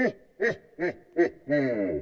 Hmm.